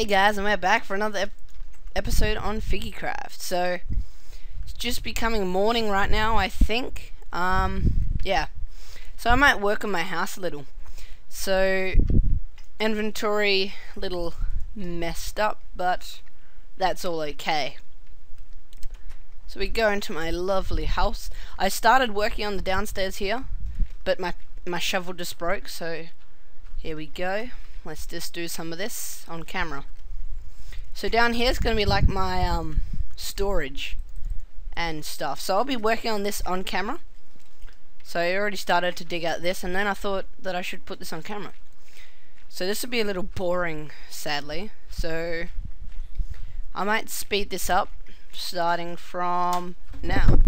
Hey guys, and we're back for another ep episode on Figgycraft. So, it's just becoming morning right now, I think. Um, yeah. So I might work on my house a little. So, inventory, little messed up, but that's all okay. So we go into my lovely house. I started working on the downstairs here, but my my shovel just broke, so here we go let's just do some of this on camera. So down here is going to be like my um, storage and stuff. So I'll be working on this on camera. So I already started to dig out this and then I thought that I should put this on camera. So this would be a little boring, sadly. So I might speed this up starting from now.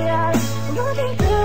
días, no te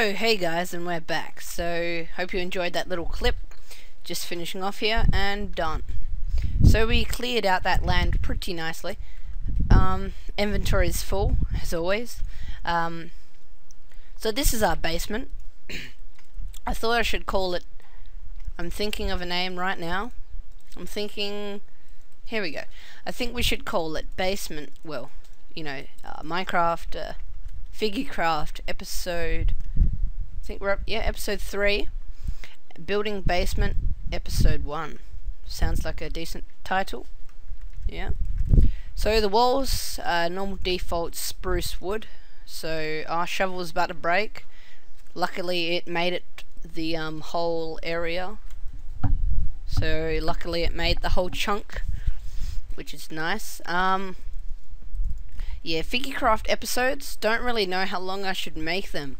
So, hey guys, and we're back. So, hope you enjoyed that little clip. Just finishing off here, and done. So, we cleared out that land pretty nicely. Um, inventory is full, as always. Um, so, this is our basement. I thought I should call it... I'm thinking of a name right now. I'm thinking... Here we go. I think we should call it Basement... Well, you know, uh, Minecraft... Uh, Figgycraft episode I think we're up, yeah, episode 3. Building Basement, episode 1. Sounds like a decent title. Yeah. So the walls, uh, normal default spruce wood. So our shovel was about to break. Luckily it made it the um, whole area. So luckily it made the whole chunk, which is nice. Um, yeah, Figgycraft episodes, don't really know how long I should make them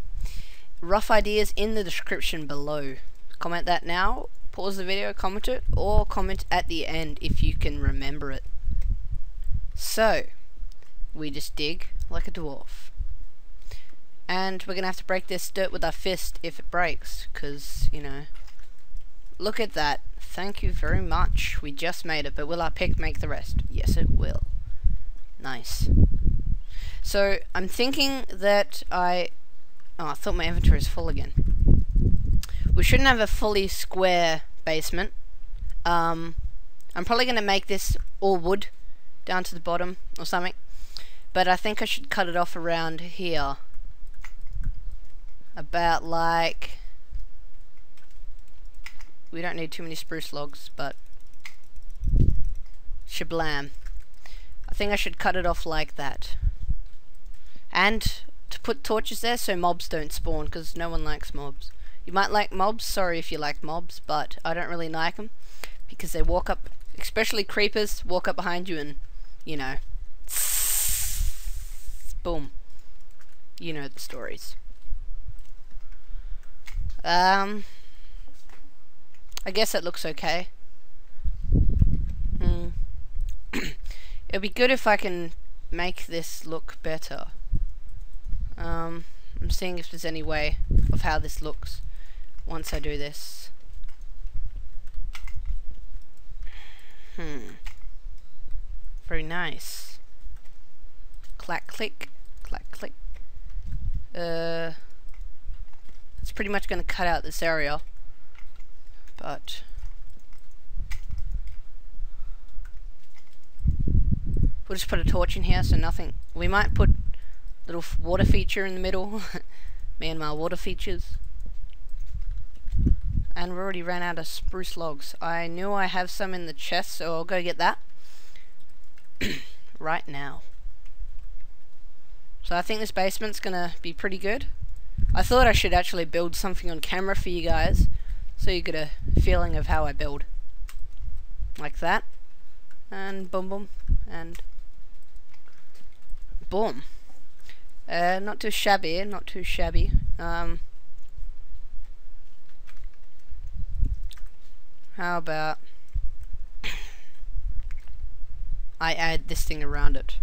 rough ideas in the description below. Comment that now, pause the video, comment it, or comment at the end if you can remember it. So, we just dig like a dwarf. And we're going to have to break this dirt with our fist if it breaks, because, you know, look at that. Thank you very much. We just made it, but will our pick make the rest? Yes, it will. Nice. So, I'm thinking that I Oh, I thought my inventory was full again. We shouldn't have a fully square basement. Um, I'm probably going to make this all wood down to the bottom or something. But I think I should cut it off around here. About like... We don't need too many spruce logs, but... Shablam. I think I should cut it off like that. And to put torches there so mobs don't spawn because no one likes mobs. You might like mobs, sorry if you like mobs, but I don't really like them because they walk up, especially creepers, walk up behind you and, you know, boom. You know the stories. Um, I guess that looks okay. Hmm. It'd be good if I can make this look better. Um, I'm seeing if there's any way of how this looks once I do this. Hmm. Very nice. Clack click. Clack click. Uh, It's pretty much going to cut out this area. But... We'll just put a torch in here so nothing... We might put little water feature in the middle. Me and my water features. And we already ran out of spruce logs. I knew I have some in the chest, so I'll go get that. right now. So I think this basement's gonna be pretty good. I thought I should actually build something on camera for you guys, so you get a feeling of how I build. Like that. And boom boom. And boom. Uh, not too shabby, not too shabby. Um, how about I add this thing around it?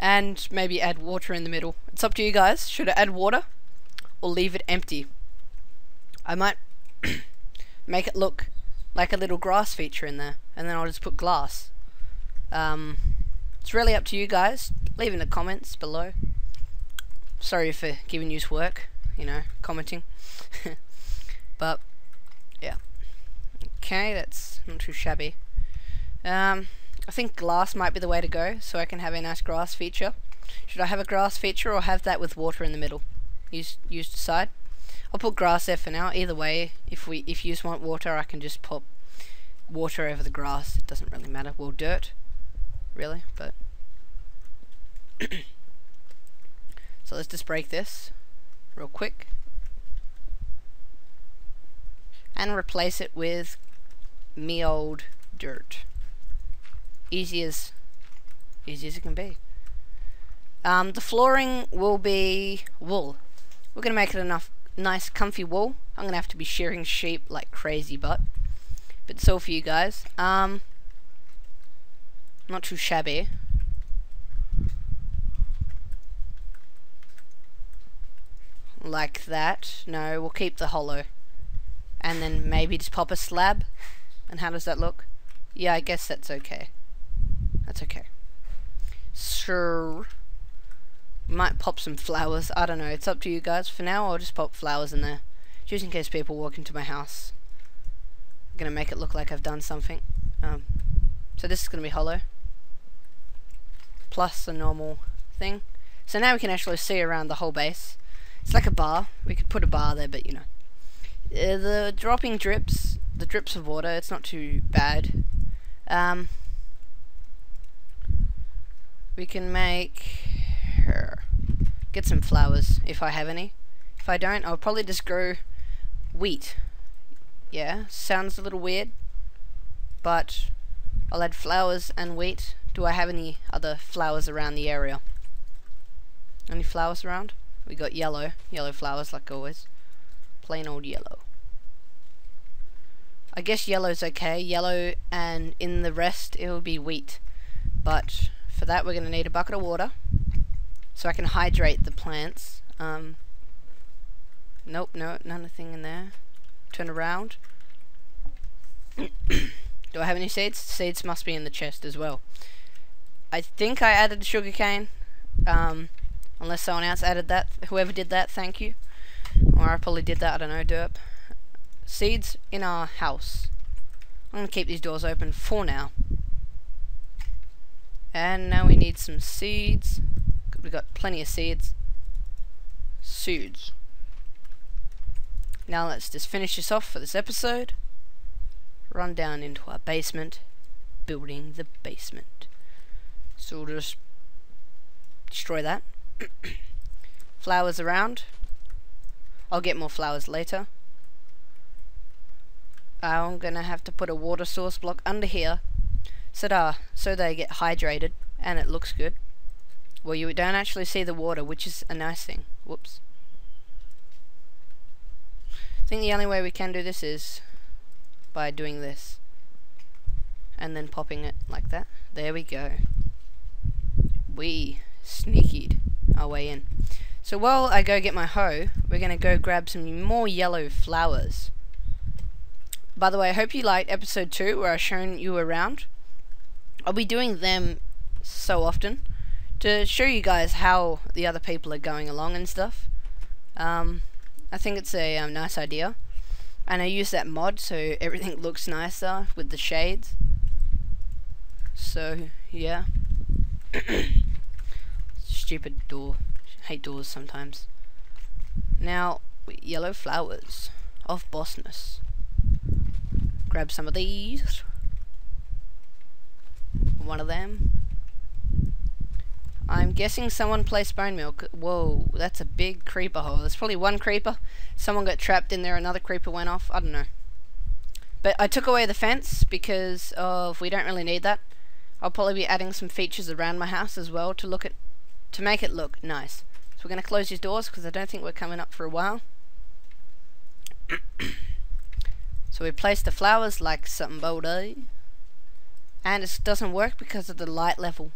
And maybe add water in the middle. It's up to you guys. Should I add water? Or leave it empty? I might make it look like a little grass feature in there. And then I'll just put glass. Um, it's really up to you guys. Leave in the comments below. Sorry for giving you work, you know, commenting. but, yeah. Okay, that's not too shabby. Um, I think glass might be the way to go, so I can have a nice grass feature. Should I have a grass feature or have that with water in the middle? Use, use decide. I'll put grass there for now. Either way, if we if you want water, I can just put water over the grass. It doesn't really matter. Well, dirt, really, but so let's just break this real quick and replace it with me old dirt. Easy as easy as it can be. Um, the flooring will be wool. We're gonna make it enough nice comfy wool. I'm gonna have to be shearing sheep like crazy, but but so for you guys. Um, not too shabby. Like that. No, we'll keep the hollow. And then maybe just pop a slab. And how does that look? Yeah, I guess that's okay. That's okay. Sure. Might pop some flowers. I don't know. It's up to you guys. For now, I'll just pop flowers in there. Just in case people walk into my house. I'm to make it look like I've done something. Um, so this is to be hollow. Plus a normal thing. So now we can actually see around the whole base. It's like a bar. We could put a bar there, but you know. Uh, the dropping drips, the drips of water, it's not too bad. Um, we can make get some flowers if I have any. If I don't, I'll probably just grow wheat. Yeah, sounds a little weird, but I'll add flowers and wheat. Do I have any other flowers around the area? Any flowers around? We got yellow, yellow flowers like always. Plain old yellow. I guess yellow's okay. Yellow and in the rest it will be wheat. But for that we're going to need a bucket of water. So I can hydrate the plants. Um, nope, no, nothing in there. Turn around. Do I have any seeds? Seeds must be in the chest as well. I think I added sugarcane. Um, Unless someone else added that. Whoever did that, thank you. Or I probably did that, I don't know, derp. Seeds in our house. I'm going to keep these doors open for now. And now we need some seeds. We've got plenty of seeds. Seeds. Now let's just finish this off for this episode. Run down into our basement. Building the basement. So we'll just destroy that. flowers around. I'll get more flowers later. I'm gonna have to put a water source block under here so that, so they get hydrated and it looks good. Well, you don't actually see the water, which is a nice thing. Whoops. I think the only way we can do this is by doing this. And then popping it like that. There we go. We sneakied our way in. So while I go get my hoe, we're going to go grab some more yellow flowers. By the way, I hope you liked episode 2 where I've shown you around. I'll be doing them so often to show you guys how the other people are going along and stuff. Um, I think it's a um, nice idea. And I use that mod so everything looks nicer with the shades. So, yeah. Stupid door. Hate doors sometimes. Now, yellow flowers of bossness. Grab some of these. One of them. I'm guessing someone placed bone meal. Whoa, that's a big creeper hole. There's probably one creeper. Someone got trapped in there. Another creeper went off. I don't know. But I took away the fence because of we don't really need that. I'll probably be adding some features around my house as well to look at to make it look nice. So we're going to close these doors because I don't think we're coming up for a while. so we place the flowers like something boldy. Eh? And it doesn't work because of the light level.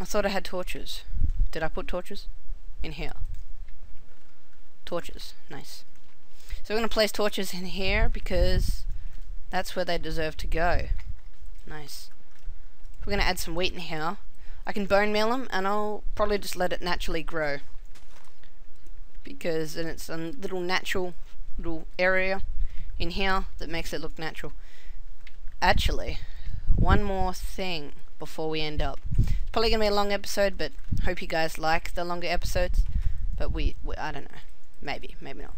I thought I had torches. Did I put torches? In here. Torches. Nice. So we're going to place torches in here because that's where they deserve to go. Nice. We're going to add some wheat in here. I can bone meal them and I'll probably just let it naturally grow. Because then it's a little natural little area in here that makes it look natural. Actually, one more thing before we end up. It's probably going to be a long episode, but hope you guys like the longer episodes. But we, we, I don't know. Maybe, maybe not.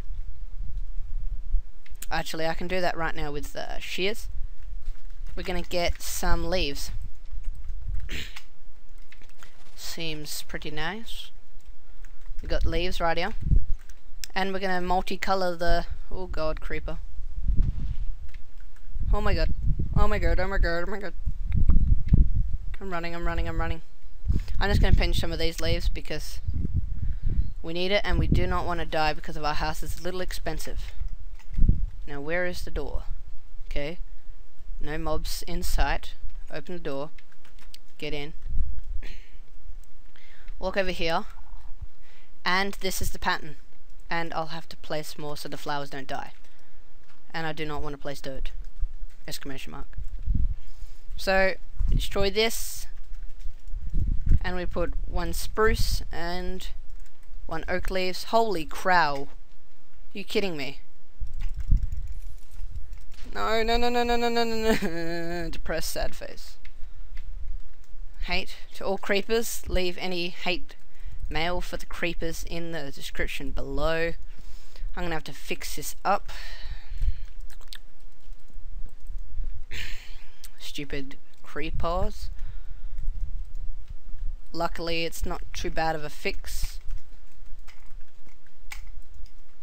Actually, I can do that right now with the shears. We're going to get some leaves. Seems pretty nice. We got leaves right here. And we're to multicolor the... Oh god, creeper. Oh my god. Oh my god, oh my god, oh my god. I'm running, I'm running, I'm running. I'm just to pinch some of these leaves because we need it and we do not want to die because of our house is a little expensive. Now where is the door? Okay. No mobs in sight. Open the door. Get in walk over here, and this is the pattern. And I'll have to place more so the flowers don't die. And I do not want to place dirt. Exclamation mark. So, destroy this, and we put one spruce and one oak leaves. Holy crow. You kidding me? No, no, no, no, no, no, no, no, depressed sad face. Hate to all creepers. Leave any hate mail for the creepers in the description below. I'm going to have to fix this up. Stupid creepers. Luckily, it's not too bad of a fix.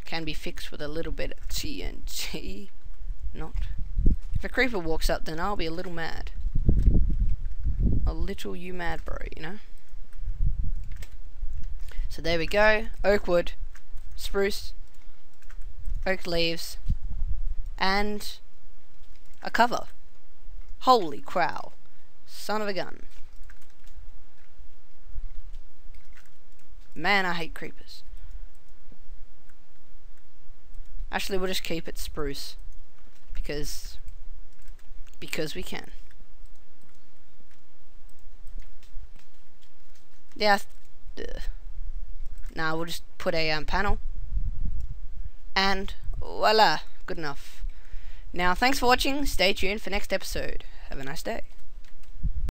Can be fixed with a little bit of TNT. Not. If a creeper walks up, then I'll be a little mad. A little you mad, bro, you know? So there we go. Oak wood, spruce, oak leaves, and a cover. Holy crow. Son of a gun. Man, I hate creepers. Actually, we'll just keep it spruce. Because... Because we can. Yeah. Now we'll just put a um, panel. And voila. Good enough. Now, thanks for watching. Stay tuned for next episode. Have a nice day.